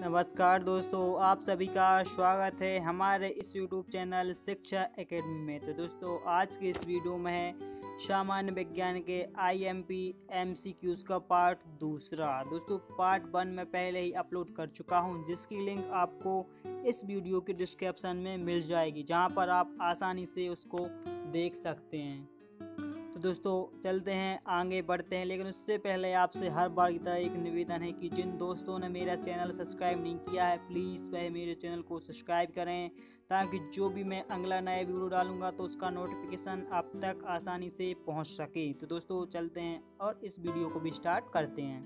नमस्कार दोस्तों, आप सभी का स्वागत है हमारे इस YouTube चैनल शिक्षा एकेडमी में। तो दोस्तों, आज के इस वीडियो में सामान्य विज्ञान के I M P M C Qs का पार्ट दूसरा। दोस्तों, पार्ट वन में पहले ही अपलोड कर चुका हूँ, जिसकी लिंक आपको इस वीडियो के डिस्क्रिप्शन में मिल जाएगी, जहाँ पर आप आसानी से उसको देख सकते हैं। दोस्तों, चलते हैं, आगे बढ़ते हैं, लेकिन उससे पहले आपसे हर बार की तरह एक निवेदन है कि जिन दोस्तों ने मेरा चैनल सब्सक्राइब नहीं किया है, प्लीज़ वह मेरे चैनल को सब्सक्राइब करें, ताकि जो भी मैं अगला नया वीडियो डालूँगा तो उसका नोटिफिकेशन आप तक आसानी से पहुँच सके। तो दोस्तों, चलते हैं और इस वीडियो को भी स्टार्ट करते हैं।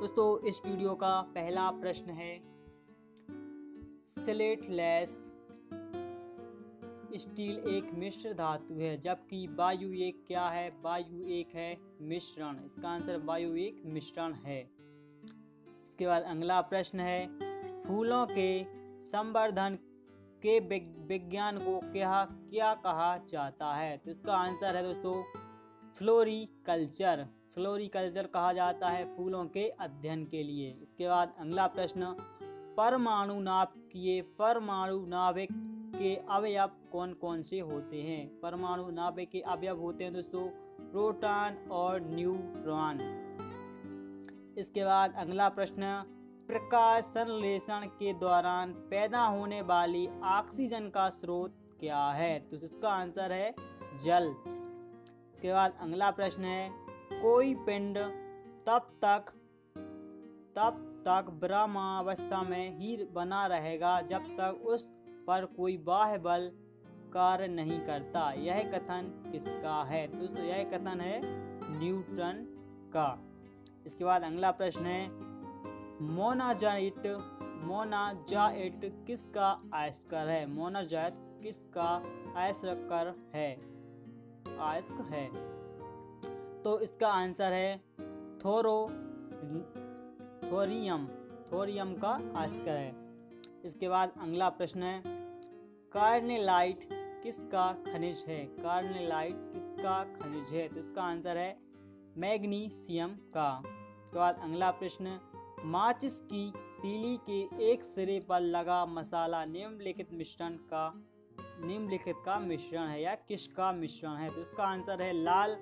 दोस्तों, इस वीडियो का पहला प्रश्न है स्लेट लेस स्टील एक मिश्र धातु है, जबकि वायु एक क्या है? वायु एक है मिश्रण। इसका आंसर वायु एक मिश्रण है। इसके बाद अगला प्रश्न है, फूलों के संवर्धन के विज्ञान को क्या क्या कहा जाता है? तो इसका आंसर है दोस्तों फ्लोरी कल्चर फ्लोरी कल्चर कहा जाता है फूलों के अध्ययन के लिए। इसके बाद अगला प्रश्न, परमाणु नाप किए, परमाणु नाविक के अवयव कौन कौन से होते हैं? परमाणु नाभिक के अवयव होते हैं दोस्तों, प्रोटॉन और न्यूट्रॉन। इसके बाद अगला प्रश्न प्रकाश संश्लेषण के दौरान पैदा होने वाली ऑक्सीजन का स्रोत क्या है? तो इसका आंसर है जल। इसके बाद अगला प्रश्न है, कोई पिंड तब तक तब तक ब्रह्मावस्था में ही बना रहेगा जब तक उस पर कोई बाह्य बल कार्य नहीं करता। यह कथन किसका है? दोस्तों, यह कथन है न्यूटन का। इसके बाद अगला प्रश्न है, मोनाजाइट मोनाजाइट किसका आयस्कर है? मोनाजाइट किसका आयस्कर है? आयस्क है। तो इसका आंसर है थोरो, थोरियम थोरियम का आयस्कर है। इसके बाद अगला प्रश्न है कार्नेलाइट किसका खनिज है? कार्नेलाइट किसका खनिज है? तो इसका आंसर है मैग्नीशियम का। उसके बाद अगला प्रश्न, माचिस की तीली के एक सिरे पर लगा मसाला निम्नलिखित मिश्रण का, निम्नलिखित का मिश्रण है या किसका मिश्रण है? तो इसका आंसर है लाल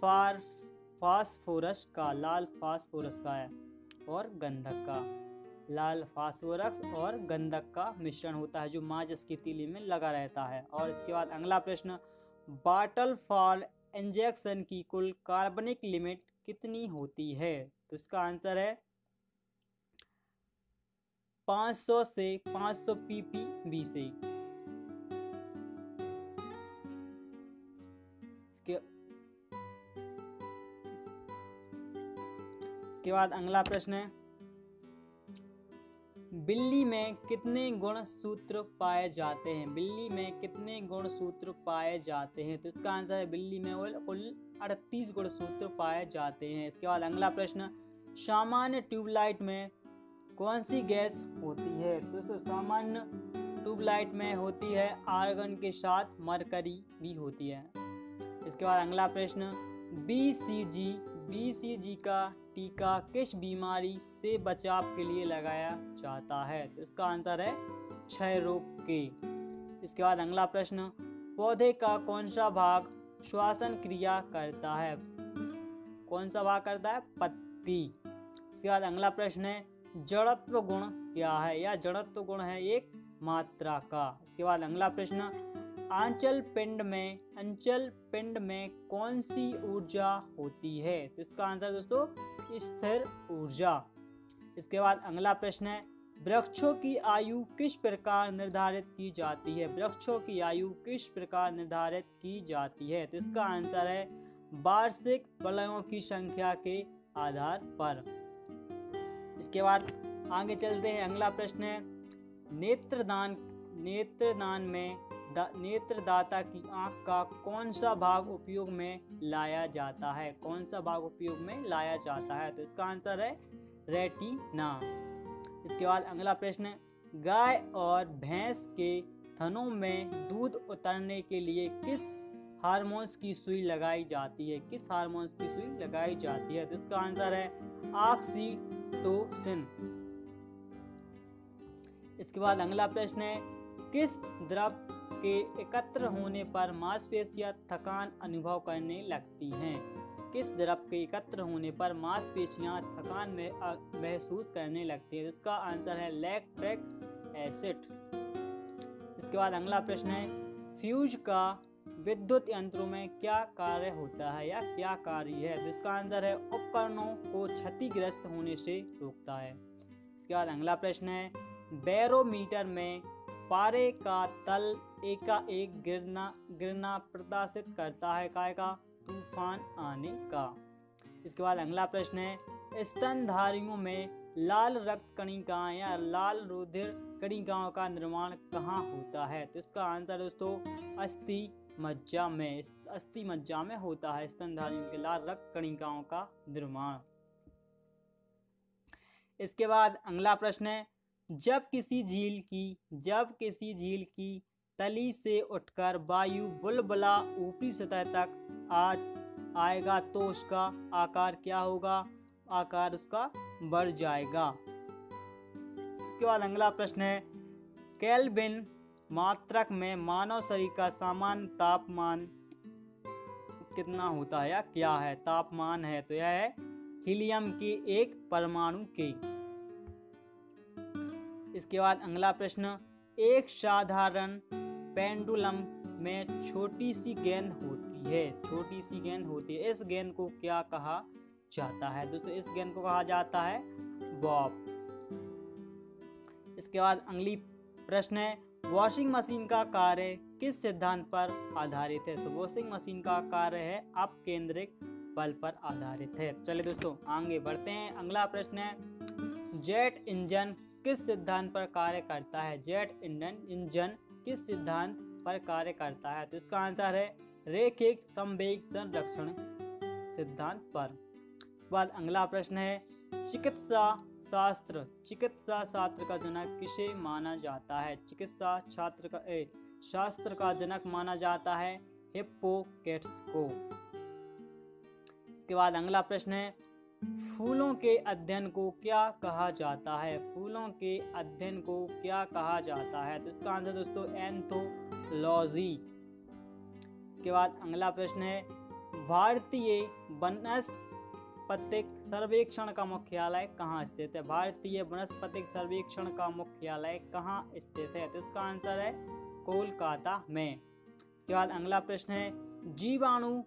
फार, फास्फोरस का, लाल फास्फोरस का है और गंधक का। लाल फास्फोरस और गंधक का मिश्रण होता है, जो माजस की तीली में लगा रहता है। और इसके बाद अगला प्रश्न, बाटल फॉल इंजेक्शन की कुल कार्बनिक लिमिट कितनी होती है? तो इसका आंसर है 500 से 500 पीपीबी से। इसके इसके बाद अगला प्रश्न है बिल्ली में कितने गुण सूत्र पाए जाते हैं? बिल्ली में कितने गुण सूत्र पाए जाते हैं? तो इसका आंसर है बिल्ली में कुल अड़तीस गुण सूत्र पाए जाते हैं। इसके बाद अगला प्रश्न, सामान्य ट्यूबलाइट में कौन सी गैस होती है? दोस्तों, सामान्य ट्यूबलाइट में होती है, आर्गन के साथ मरकरी भी होती है। इसके बाद अगला प्रश्न B C G B C जी का टीका किस बीमारी से बचाव के लिए लगाया जाता है? तो इसका आंसर है क्षय रोग के। इसके बाद अगला प्रश्न, पौधे का कौन सा भाग श्वासन क्रिया करता है? कौन सा भाग करता है? पत्ती। इसके बाद अगला प्रश्न है, जड़त्व गुण क्या है? या जड़त्व गुण है एक मात्रा का। इसके बाद अगला प्रश्न, आंचल पिंड में, अंचल पिंड में कौन सी ऊर्जा होती है? तो इसका आंसर दोस्तों स्थिर ऊर्जा। इसके बाद अगला प्रश्न है, वृक्षों की आयु किस प्रकार निर्धारित की जाती है? वृक्षों की आयु किस प्रकार निर्धारित की जाती है? तो इसका आंसर है, वार्षिक वलयों की संख्या के आधार पर। इसके बाद आगे चलते हैं, अगला प्रश्न है, नेत्रदान नेत्रदान में नेत्रदाता की आँख का कौन सा भाग उपयोग में लाया जाता है? कौन सा भाग उपयोग में लाया जाता है? तो इसका आंसर है रेटिना। इसके बाद अगला प्रश्न गाय और भैंस के थनों में दूध उतरने के लिए किस हार्मोन्स की सुई लगाई जाती है? किस हार्मोन्स की सुई लगाई जाती है? तो इसका आंसर है ऑक्सीटोसिन। इसके बाद अगला प्रश्न है, किस द्रव के एकत्र होने पर मांसपेशियाँ थकान अनुभव करने लगती हैं। किस द्रव के एकत्र होने पर मांसपेशियाँ थकान में महसूस करने लगती है? इसका आंसर है लैक्ट्रिक एसिड। इसके बाद अगला प्रश्न है, फ्यूज का विद्युत यंत्रों में क्या कार्य होता है या क्या कार्य है? तो इसका आंसर है, उपकरणों को क्षतिग्रस्त होने से रोकता है। इसके बाद अगला प्रश्न है, बैरोमीटर में पारे का तल एकाएक गिरना गिरना प्रदर्शित करता है काय का तूफ़ान आने का। इसके बाद अगला प्रश्न है, स्तनधारियों में लाल रक्त कणिकाएँ या लाल रुधिर कणिकाओं का निर्माण कहाँ होता है? तो इसका आंसर दोस्तों, अस्थि मज्जा में, अस्थि मज्जा में होता है स्तनधारियों के लाल रक्त कणिकाओं का निर्माण। इसके बाद अगला प्रश्न है जब किसी झील की, जब किसी झील की तली से उठकर वायु बुलबुला ऊपरी सतह तक आ आएगा तो उसका आकार क्या होगा? आकार उसका बढ़ जाएगा। इसके बाद अगला प्रश्न है, केल्विन मात्रक में मानव शरीर का सामान्य तापमान कितना होता है या क्या है? तापमान है तो यह है हीलियम के एक परमाणु के। इसके बाद अगला प्रश्न, एक साधारण पेंडुलम में छोटी सी गेंद होती है। छोटी सी गेंद होती है। इस गेंद को क्या कहा जाता है? दोस्तों, इस गेंद को कहा जाता है बॉब। इसके बाद अगली प्रश्न है, वॉशिंग मशीन का कार्य किस सिद्धांत पर आधारित है? तो वॉशिंग मशीन का कार्य है अप केंद्रिक बल पर आधारित है। चलिए दोस्तों, आगे बढ़ते हैं। अगला प्रश्न है, जेट इंजन किस सिद्धांत पर कार्य करता है? जेट इंजन इंजन, किस सिद्धांत पर कार्य करता है? तो इसका आंसर है रेखिक संवेग संरक्षण सिद्धांत पर। इसके बाद अगला प्रश्न है, चिकित्सा शास्त्र चिकित्सा शास्त्र का जनक किसे माना जाता है? चिकित्सा छात्र का, ए, शास्त्र का जनक माना जाता है हिप्पोकेट्स को। इसके बाद अगला प्रश्न है फूलों के अध्ययन को क्या कहा जाता है? फूलों के अध्ययन को क्या कहा जाता है? तो इसका आंसर दोस्तों, एंथोलॉजी। इसके बाद अगला प्रश्न है, भारतीय वनस्पतिक सर्वेक्षण का मुख्यालय कहाँ स्थित है? भारतीय वनस्पतिक सर्वेक्षण का मुख्यालय कहाँ स्थित है? तो इसका आंसर है कोलकाता में। इसके बाद अगला प्रश्न है, जीवाणु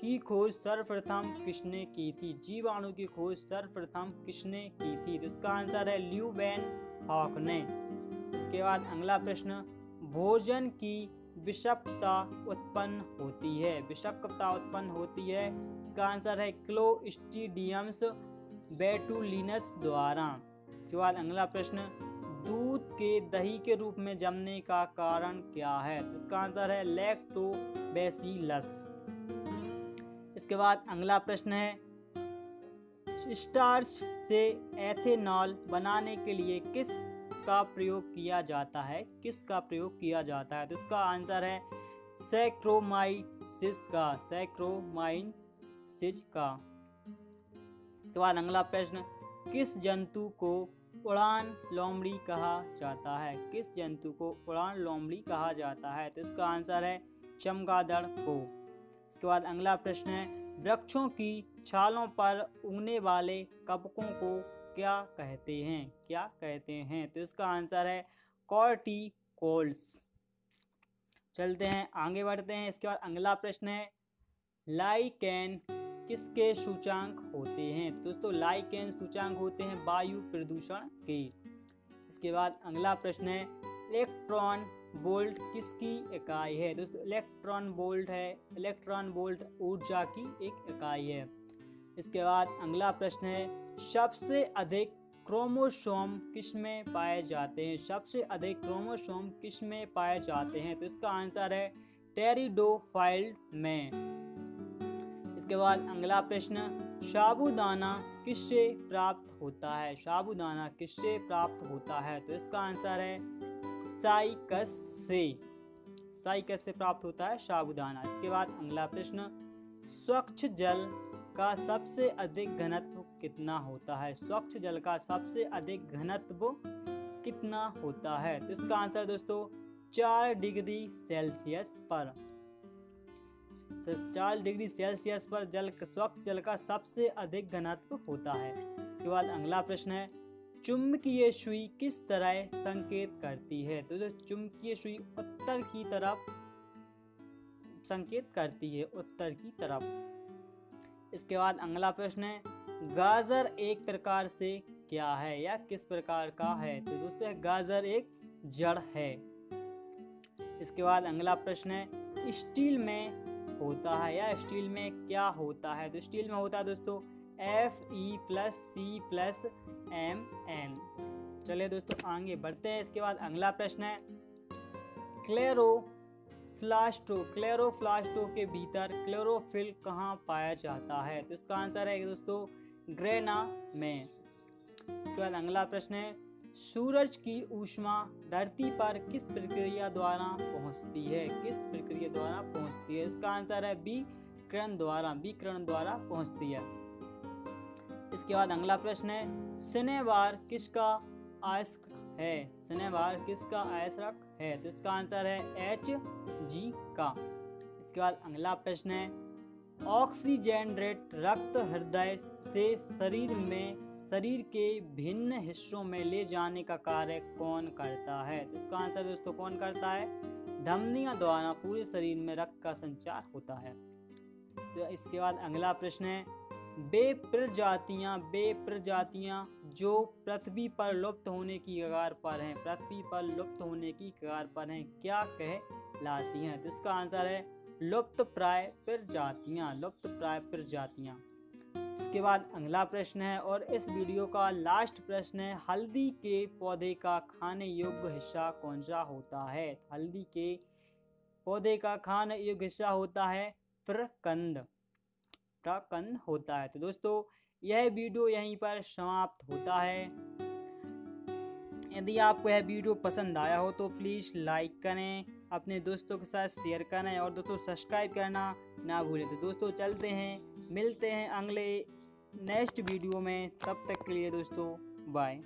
की खोज सर्वप्रथम किसने की थी? जीवाणु की खोज सर्वप्रथम किसने की थी? तो इसका आंसर है ल्यूबेन हॉक ने। इसके बाद अगला प्रश्न, भोजन की विषक्ता उत्पन्न होती है। विषक्ता उत्पन्न होती है। इसका आंसर है क्लोस्टिडियम्स बेटुलिनस द्वारा। इसके बाद अगला प्रश्न, दूध के दही के रूप में जमने का कारण क्या है? तो इसका आंसर है लैक्टोबैसिलस। इसके बाद अगला प्रश्न है। स्टार्च से एथेनॉल बनाने के लिए किस का प्रयोग किया जाता है? किस का प्रयोग किया जाता है? तो इसका आंसर है सैक्रोमाइसिस का सैक्रोमाइसिस का। इसके बाद अगला प्रश्न, किस जंतु को उड़ान लोमड़ी कहा जाता है? किस जंतु को उड़ान लोमड़ी कहा जाता है? तो इसका आंसर है चमगादड़ को। इसके बाद अगला प्रश्न है वृक्षों की छालों पर उगने वाले कपकों को क्या कहते हैं? क्या कहते हैं? तो इसका आंसर है कॉर्टी कोल्स चलते हैं, आगे बढ़ते हैं। इसके बाद अगला प्रश्न है, लाइकेन किसके सूचांक होते हैं? तो दोस्तों, लाइकेन सूचांक होते हैं वायु प्रदूषण के। इसके बाद अगला प्रश्न है, इलेक्ट्रॉन वोल्ट किसकी इकाई है? दोस्तों, इलेक्ट्रॉन बोल्ट है। इलेक्ट्रॉन बोल्ट ऊर्जा की एक इकाई है। इसके बाद अगला प्रश्न है, सबसे अधिक क्रोमोसोम किसमें पाए जाते हैं? सबसे अधिक क्रोमोसोम किसमें पाए जाते हैं? तो इसका आंसर है टेरिडोफाइल्ड में। इसके बाद अगला प्रश्न, साबुदाना किससे प्राप्त होता है? साबुदाना किससे प्राप्त होता है? तो इसका आंसर है साइकस से। साइकस से प्राप्त होता है साबुदाना। इसके बाद अगला प्रश्न, स्वच्छ जल का सबसे अधिक घनत्व कितना होता है? स्वच्छ जल का सबसे अधिक घनत्व कितना होता है? तो इसका आंसर दोस्तों, चार डिग्री सेल्सियस पर। चार डिग्री सेल्सियस पर जल, स्वच्छ जल का सबसे अधिक घनत्व होता है। इसके बाद अगला प्रश्न है चुंबकीय सुई किस तरह संकेत करती है? तो जो चुंबकीय सुई उत्तर की तरफ़ संकेत करती है, उत्तर की तरफ़। इसके बाद अगला प्रश्न है, गाजर एक प्रकार से क्या है या किस प्रकार का है? तो दोस्तों गाजर एक जड़ है। इसके बाद अगला प्रश्न है, स्टील में होता है या स्टील में क्या होता है? तो स्टील में होता है दोस्तों F E plus C plus M N चलिए दोस्तों, आगे बढ़ते हैं। इसके बाद अगला प्रश्न है, क्लेरो फ्लास्टो क्लेरोफ्लास्टो के भीतर क्लोरोफिल कहाँ पाया जाता है? तो इसका आंसर है दोस्तों, ग्रेना में। इसके बाद अगला प्रश्न है, सूरज की ऊष्मा धरती पर किस प्रक्रिया द्वारा पहुँचती है? किस प्रक्रिया द्वारा पहुँचती है? इसका आंसर है, बी किरण द्वारा, बी किरण द्वारा पहुँचती है। इसके बाद अगला प्रश्न है, शनिवार किसका आयस्क है? शनिवार किसका आयस्क है? तो इसका आंसर है एच जी का। इसके बाद अगला प्रश्न है, ऑक्सीजन रेट रक्त हृदय से शरीर में, शरीर के भिन्न हिस्सों में ले जाने का कार्य कौन करता है? तो इसका आंसर दोस्तों कौन करता है? धमनियों द्वारा पूरे शरीर में रक्त का संचार होता है। तो इसके बाद अगला प्रश्न है बे प्रजातियाँ बे प्रजातियाँ जो पृथ्वी पर लुप्त होने की कगार पर हैं, पृथ्वी पर लुप्त होने की कगार पर हैं, क्या कह लाती हैं? तो इसका आंसर है लुप्त प्राय प्रजातियाँ, लुप्त प्राय प्रजातियाँ। उसके बाद अगला प्रश्न है और इस वीडियो का लास्ट प्रश्न है, हल्दी के पौधे का खाने योग्य हिस्सा कौन सा होता है? हल्दी के पौधे का खाने योग्य हिस्सा होता है प्रकंद। प्रकंद होता है। तो दोस्तों, यह वीडियो यहीं पर समाप्त होता है। यदि आपको यह वीडियो पसंद आया हो तो प्लीज़ लाइक करें, अपने दोस्तों के साथ शेयर करें और दोस्तों सब्सक्राइब करना ना भूलें। तो दोस्तों, चलते हैं, मिलते हैं अगले नेक्स्ट वीडियो में। तब तक के लिए दोस्तों, बाय।